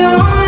don't